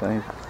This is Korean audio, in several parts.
等一下。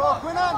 Go, Quinan!